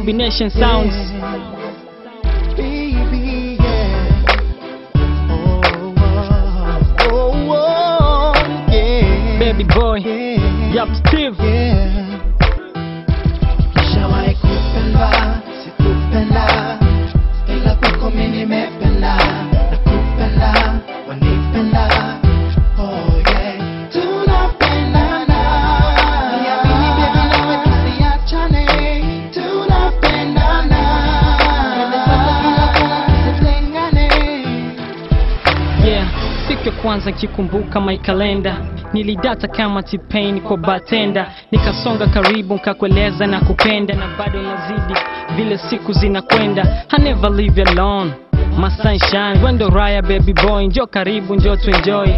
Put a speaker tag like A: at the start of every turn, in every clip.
A: combination sounds
B: Baby, yeah. Oh, oh, oh, oh, yeah.
A: baby boy
B: Yeah.
A: yup Steve
B: Yeah. Nishawahi kupenda, sikupenda,
A: siku ya kwanza nkikumbuka my calendar. Nilidata kama tipain kwa batenda nikasonga karibu nkakueleza na kupenda na bado nazidi vile siku zinakwenda. I never leave you alone my sunshine. Wendo raya baby boy njo karibu njo tuenjoy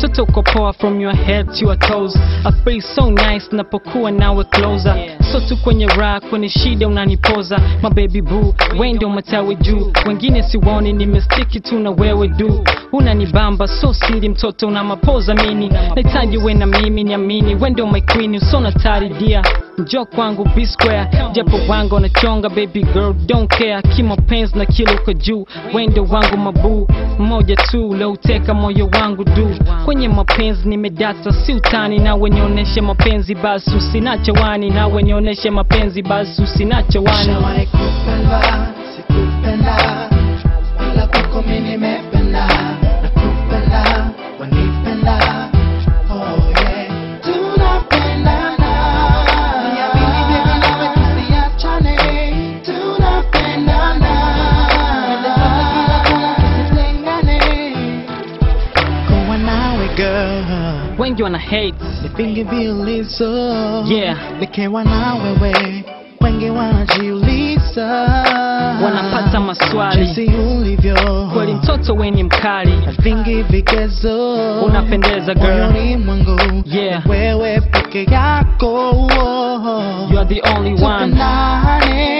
A: toto uko poa from your head to your toes. I feel so nice napokuwa nawe closer. So tu kwenye raha kwenye shida unanipoza. My baby boo wendo matawe juu. Wengine siwoni nimestiki tu na wewe du. Unanibamba so siri mtoto una mapoza mini Naitaji we na mimi niamini. Wendo my queen usona taridia njo kwangu b square. Japo wangu unachonga baby girl don't care. Kimapenzi na kilo uko juu. Wendo wangu mabuu mmoja tu leuteka moyo wangu du kwenye mapenzi nimedata si utani nawe nionyeshe mapenzi basi usinache wani nawe nionyeshe mapenzi basi usinache wani
B: girl,
A: wengi wana hate.
B: Vingi vilizo
A: Yeah.
B: nikiwa na wewe wengi wanajiuliza
A: wanapata maswali
B: jinsi ulivyo
A: kweli mtoto we ni mkali.
B: Vingi vigezo
A: Unapendeza, girl.
B: moyoni mwangu
A: Yeah.
B: wewe peke yako
A: you are the only one.
B: tupendane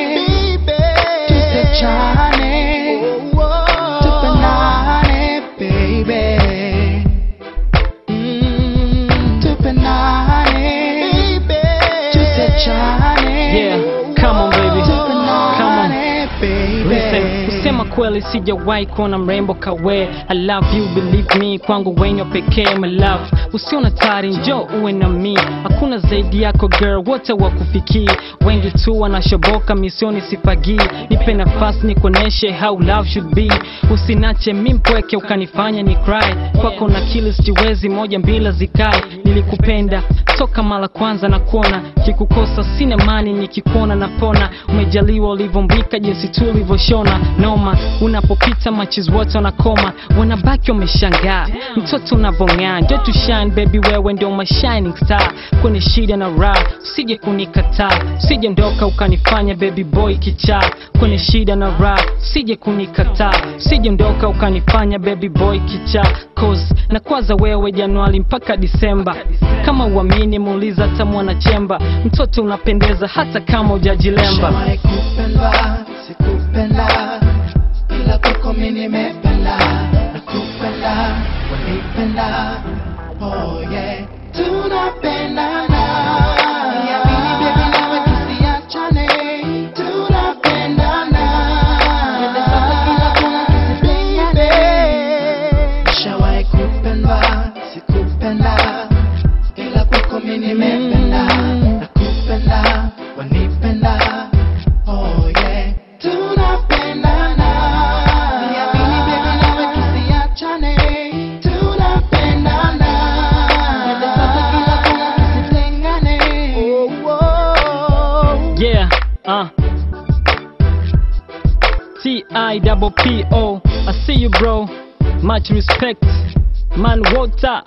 A: kweli sijawahi kuona mrembo kawe. I love you believe me kwangu wenyo pekee my love. Usio na tari njo uwe na mi hakuna zaidi yako girl wote wakufikii wengi tu wanashoboka misioni sifagii nipe nafasi nikuoneshe how love should be. Usinache mi mpweke ukanifanya ni cry. Kwako na kili sijiwezi moja mbila zikae. Nilikupenda toka mara kwanza na kuona. Kikukosa sina mani nikikuona napona. Umejaliwa ulivyombika jinsi tu ulivyoshona. Noma unapopita machis wote wanakoma wanabaki wameshangaa. Mtoto unavong'aa Ndio tu shine baby wewe ndio my shining star. Kwenye shida na raha usije kunikataa. Usije ndoka ukanifanya baby boy kichaa. Kwenye shida na raha usije kunikataa. Usije ndoka ukanifanya baby boy kichaa. Cause na kwaza wewe januari mpaka disemba kama uamini muuliza hata mwana chemba mtoto unapendeza hata kama ujajilemba I double P O. I see you, bro. Much respect. Man, water.